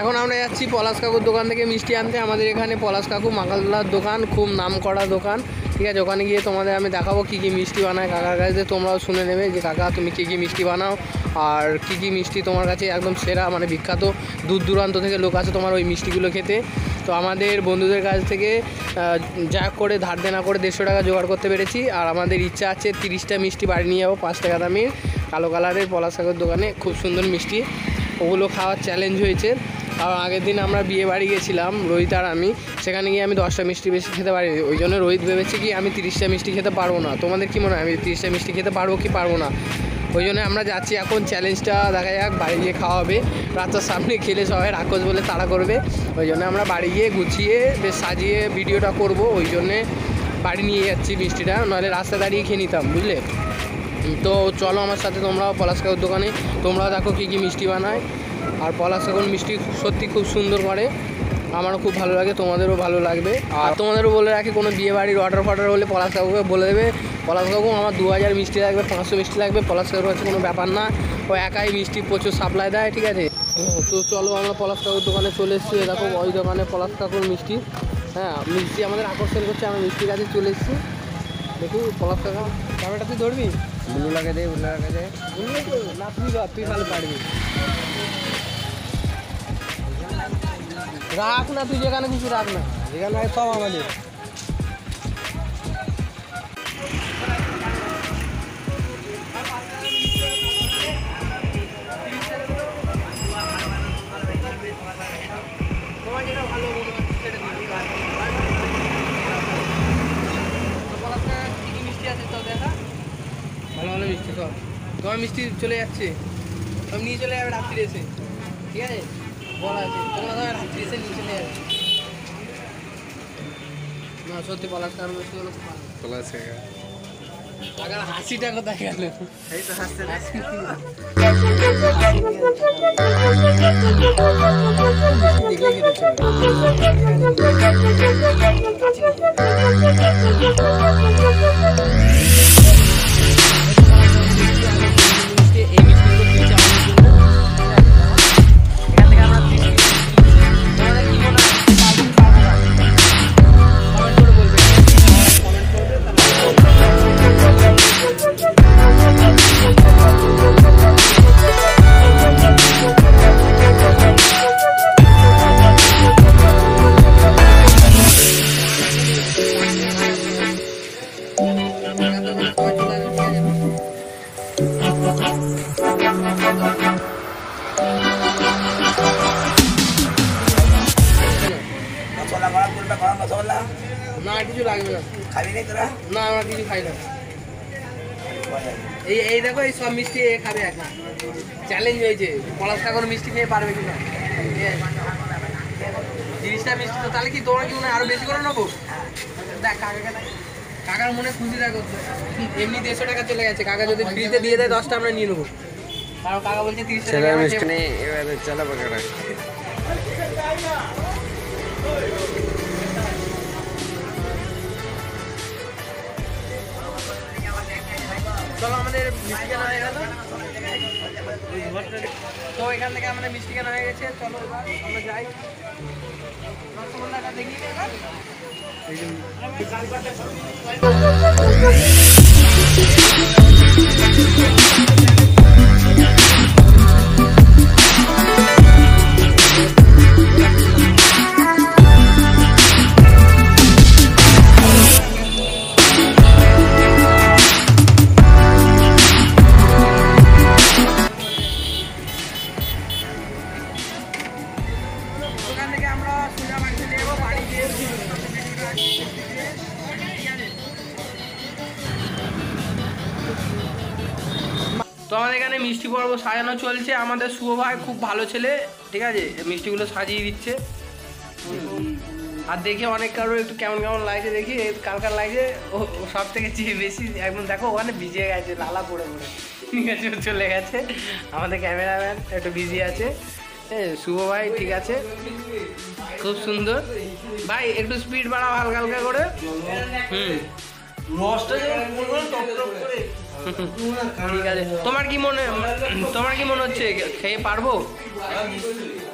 এখন আমরা যাচ্ছি পলাশ কাকুর দোকান থেকে মিষ্টি আনতে। আমাদের এখানে পলাশ কাকু মাকালদার দোকান, খুব নাম করা দোকান। ঠিক আছে, ওখানে গিয়ে তোমাদের আমি দেখাবো কী কী মিষ্টি বানায় কাকার কাছে। তোমরাও শুনে নেবে যে কাকা, তুমি কী কী মিষ্টি বানাও। আর কী কী মিষ্টি তোমার কাছে একদম সেরা মানে বিখ্যাত। দূর দূরান্ত থেকে লোক আসে তোমার ওই মিষ্টিগুলো খেতে। তো আমাদের বন্ধুদের কাছ থেকে যা করে ধার দেনা করে দেড়শো টাকা জোগাড় করতে পেরেছি। আর আমাদের ইচ্ছা আছে তিরিশটা মিষ্টি বাড়ি নিয়ে যাব, পাঁচ টাকা দামের। কালো কালারের পলাশ কাকুর দোকানে, খুব সুন্দর মিষ্টি। ওগুলো খাওয়ার চ্যালেঞ্জ হয়েছে। কারণ আগের দিন আমরা বিয়ে বাড়ি গেছিলাম, রোহিত আর আমি। সেখানে গিয়ে আমি দশটা মিষ্টি বেশি খেতে পারি ওই জন্য রোহিত ভেবেছে কি, আমি তিরিশটা মিষ্টি খেতে পারব না। তোমাদের কি মনে হয়, আমি তিরিশটা মিষ্টি খেতে পারব কি পারব না? ওই জন্য আমরা যাচ্ছি এখন চ্যালেঞ্জটা দেখা যাক, বাড়ি গিয়ে খাওয়া হবে। রাস্তার সামনে খেলে সবাই রাক্ষস বলে তাড়া করবে। ওই জন্য আমরা বাড়ি গিয়ে গুছিয়ে, বেশ সাজিয়ে ভিডিওটা করব। ওই জন্যে বাড়ি নিয়ে যাচ্ছি মিষ্টিটা। নাহলে রাস্তা দাঁড়িয়ে খেয়ে নিতাম, বুঝলে? তো চলো আমার সাথে তোমরাও পলাশ কাকুর দোকানে। তোমরাও দেখো কী কী মিষ্টি বানায়। আর পলাশ কাকুর মিষ্টি সত্যি খুব সুন্দর করে। আমারও খুব ভালো লাগে তোমাদেরও ভালো লাগবে। আর তোমাদেরও বলে রাখি কোনো বিয়ে বাড়ির অর্ডার ফর্ডার হলে পলাশ কাকুকে বলে দেবে। পলাশ কাকু আমার দু হাজার মিষ্টি লাগবে পাঁচশো মিষ্টি লাগবে। পলাশ কাকুর কাছে কোনো ব্যাপার না। ও একাই মিষ্টি প্রচুর সাপ্লাই দেয় ঠিক আছে? তো চলো আমরা পলাশ কাকুর দোকানে চলে এসেছি। এ দেখো ওই দোকানে পলাশ কাকুর মিষ্টি। হ্যাঁ মিষ্টি আমাদের আকর্ষণ করছে আমরা মিষ্টির কাছে চলে এসেছি। দেখি পলাশ কাকা ক্যামেরাটা তুই ধরবি? ব্লু লাগে দে ব্লু লাগে দে। না তুই তুই ভালো পারবি। রাখ না তুই যেখানে কিছু রাখ না। যেখানে সব আমাদের। ভালো ভালো মিষ্টি সব তোমার মিষ্টি চলে যাচ্ছে। সব নিয়ে চলে যাবে রাত্রি এসে। ঠিক আছে? না সত্যি পলাশ কারণ খুব ভালো হাসিটা কোথায় গেল? এই তো হাসতে দেখলে কি খাবি না তোরা? না আমরা কিছু খাই না। এই এই দেখো এই সব মিষ্টি এ খাবে এখন চ্যালেঞ্জ হয়েছে। পলাশ কাকুর মিষ্টি খেয়ে পারবে কি না? তিরিশটা মিষ্টি তো তাহলে কি তোমরা কি মনে হয় আরও বেশি করে নেব? দেখ কাকাকে কাকার মনে খুশি দেখো। এমনি দেড়শো টাকা চলে গেছে। কাকা যদি ফ্রিতে দিয়ে দেয় দশটা আমরা নিয়ে নেব। কারণ কাকা বলছে তিরিশটা টাকা ছেলের মিষ্টি নেই এবারে চলো বাগাড়া চলো আমাদের মিষ্টি কেনা হয়ে গেল। তো এখান থেকে আমাদের মিষ্টি কেনা হয়ে গেছে। চলো আমরা যাই। রসগোল্লাটা দেখিয়ে দে সাজানো চলছে। আমাদের শুভ ভাই খুব ভালো ছেলে, ঠিক আছে? মিষ্টিগুলো সাজিয়ে দিচ্ছে। আর দেখে অনেক কারোর একটু কেমন কেমন লাগছে, দেখি কালকার লাগছে। ও সব থেকে চেয়ে বেশি একদম দেখো, ওখানে ভিজে গেছে, লালা পড়ে পড়ে। ঠিক আছে চলে গেছে। আমাদের ক্যামেরাম্যান একটু বিজি আছে। শুভ ভাই, ঠিক আছে? খুব সুন্দর। ভাই, একটু স্পিড বাড়াও হালকা হালকা করে। হুম। রসটা যেমন পড়বে টপ টপ করে। ঠিক আছে। তোমার কি মনে তোমার কি মনে হচ্ছে? খেয়ে পারব?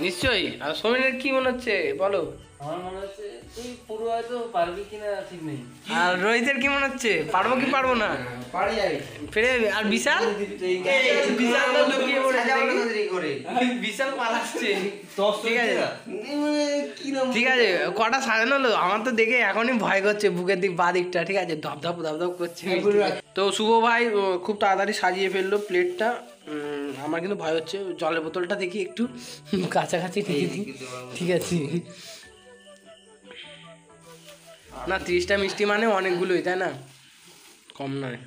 নিশ্চয়ই। আর সোমেনের কি মনে হচ্ছে? বলো। আমার মনে হচ্ছে তুই পুরো হয়তো পারবি কিনা ঠিক নেই। আর রোহিতের কি মনে হচ্ছে? পারব কি পারব না? পারি যাবে ফিরে যাবি। আর বিশাল? বিশাল তো লুকিয়ে পড়েছে দেখি। বিশাল পালাচ্ছে। ঠিক আছে। ঠিক আছে কটা সাজানো হলো? আমার তো দেখে এখনই ভয় করছে বুকের দিক বা দিকটা। ঠিক আছে ধপ ধপ ধপ ধপ করছে। তো শুভ ভাই খুব তাড়াতাড়ি সাজিয়ে ফেলল প্লেটটা। আমার কিন্তু ভয় হচ্ছে জলের বোতলটা দেখি একটু কাছাকাছি রেখে দিই। ঠিক আছে। না তিরিশটা মিষ্টি মানে অনেকগুলোই তাই না? কম নয়।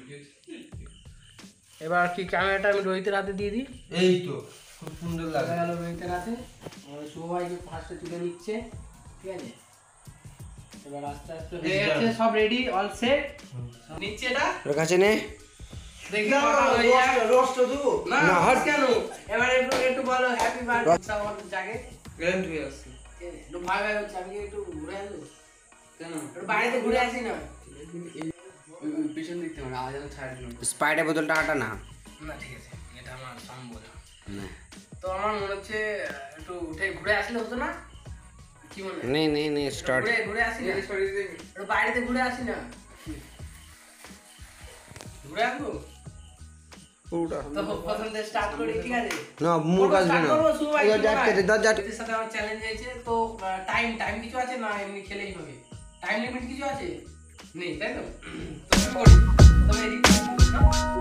এবার কি ক্যামেরাটা আমি রোহিতের হাতে দিয়ে দিই? এই তো খুব সুন্দর লাগে। গেল রোহিতের হাতে। আমার শুভ ফার্স্টে তুলে নিচ্ছে ঠিক আছে? এবার আস্তে আস্তে হয়ে গেছে সব রেডি অল সেট নিচ্ছে এটা কাছে নে। না না, হট। হট। কেন? এবার একটু একটু বলো হ্যাপি বার্থডে আমাদের জাগে। গ্র্যান্ড আসছে একটু ভাই ভাই হচ্ছে আমি একটু ঘুরে আসব? কেন? একটু বাইরে ঘুরে আসি না? পিছন দিক থেকে আওয়াজ যেন ছাড় স্পাইডার বোতলটা আটা না। না ঠিক আছে এটা আমার সম্বোধ তো আমার মনে হচ্ছে একটু উঠে ঘুরে আসলে হতো না? কি মনে? নেই নেই নেই স্টার্ট ঘুরে ঘুরে আসি না? একটু বাইরেতে ঘুরে আসি না? ঘুরে আসব? পুরোটা। তো প্রথম থেকে স্টার্ট করি ঠিক আছে? না মুখ আসবে না। করব, শুরু ভাই, দরজা শুরু আটকে দে ভাই। দরজা আটকে এদের সাথে আমার চ্যালেঞ্জ হয়েছে তো টাইম টাইম কিছু আছে না এমনি খেলেই হবে? টাইম লিমিট কিছু আছে? নেই তাই তো? তো করি। তবে এদিক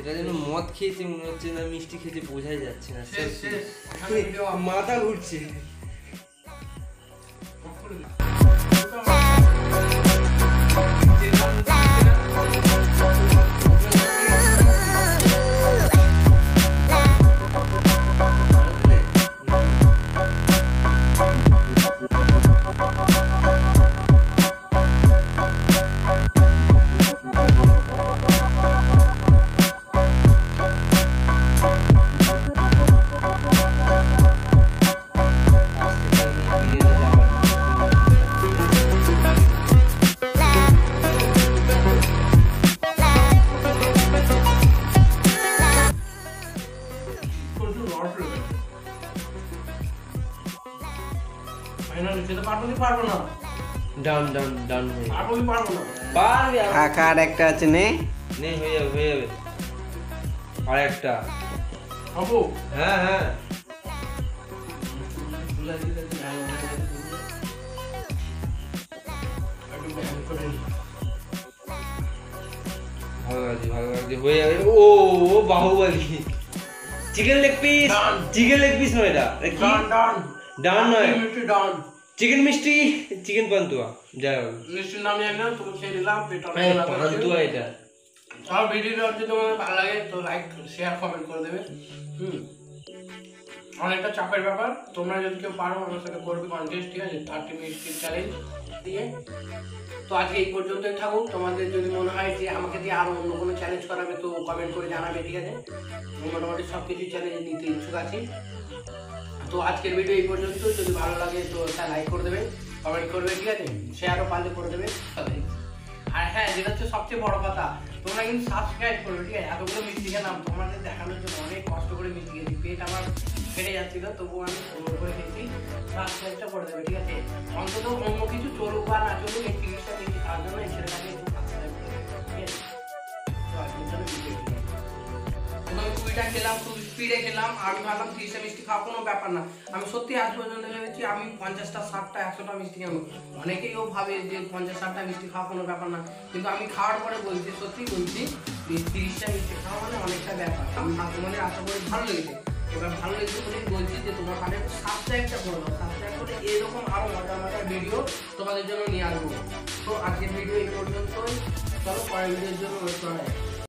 সেটা যেন মদ খেয়েছে মনে হচ্ছে না মিষ্টি খেয়েছে বোঝাই যাচ্ছে না মাথা ঘুরছে। ডান ডান ডান হয়ে পারব কি পারব না? পারবি কাকার একটা আছে নে নেই হয়ে যাবে হয়ে যাবে আর একটা খাব? হ্যাঁ হ্যাঁ একটু ব্যায়াম করে নিই। ভালো লাগছে ভালো লাগছে হয়ে যাবে ও ও Baahubali chicken leg piece done. Chicken leg piece নয় এটা এটা কি ডান, ডান। ডান নয় মিষ্টি ডান। চিকেন মিষ্টি চিকেন পান্তুয়া যাই হোক। মিষ্টির নাম জানি না, তবু খেয়ে পেট অনেক হ্যাঁ, পান্তুয়া এটা। আমার ভিডিওটা যদি তোমাদের ভালো লাগে তো লাইক শেয়ার কমেন্ট করে দেবে। হুম। অনেকটা চাপের ব্যাপার। তোমরা যদি কেউ পারো আমার সাথে করবে কন্টেস্ট ঠিক আছে? থার্টি মিনিট চ্যালেঞ্জ দিয়ে। তো আজকে এই পর্যন্তই থাকুক। তোমাদের যদি মনে হয় যে আমাকে দিয়ে আরও অন্য কোনো চ্যালেঞ্জ করাবে তো কমেন্ট করে জানাবে ঠিক আছে? মোটামুটি সব কিছু চ্যালেঞ্জ নিতে ইচ্ছুক আছি। তো আজকের ভিডিও এই পর্যন্ত। যদি ভালো লাগে তো লাইক করে দেবে কমেন্ট করবে ঠিক আছে? শেয়ারও পারলে করে দেবে আর হ্যাঁ যেটা হচ্ছে সবচেয়ে বড় কথা, তোমরা কিন্তু সাবস্ক্রাইব করবে, ঠিক আছে? এতগুলো মিষ্টি খেলাম তোমাদের দেখানোর জন্য অনেক কষ্ট করে মিষ্টি খেয়েছি পেট আমার ফেটে যাচ্ছিল, তবুও আমি সুন্দর করে খেয়েছি সাবস্ক্রাইবটা করে দেবে, ঠিক আছে? অন্তত অন্য কিছু চলুক বা না চলুক এই জিনিসটা মিষ্টি খাওয়ার জন্য কুড়িটা খেলাম খুব স্পিডে খেলাম আমি ভাবলাম তিরিশটা মিষ্টি খাওয়া, কোনো ব্যাপার না। আমি সত্যি আজ পর্যন্ত ভেবেছি, আমি পঞ্চাশটা, ষাটটা, একশোটা মিষ্টি খাব অনেকেইও ভাবে যে পঞ্চাশ, ষাটটা মিষ্টি খাওয়া কোনো ব্যাপার না। কিন্তু আমি খাওয়ার পরে বলছি, সত্যি বলছি, যে তিরিশটা মিষ্টি খাওয়া মানে অনেকটা ব্যাপার। আমি মা- তোমাদের আশা করি ভালো লেগেছে। এবার ভালো লেগেছে বলেই বলছি যে তোমার মানে সাবস্ক্রাইবটা করে দাও। সাবস্ক্রাইব করে এরকম আরও মজার মজার ভিডিও তোমাদের জন্য নিয়ে আসব। তো আজকের ভিডিও এই পর্যন্তই। চলো পরের ভিডিওর জন্য ওয়েট করা